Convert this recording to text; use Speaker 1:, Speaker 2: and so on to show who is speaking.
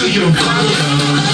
Speaker 1: to your brother.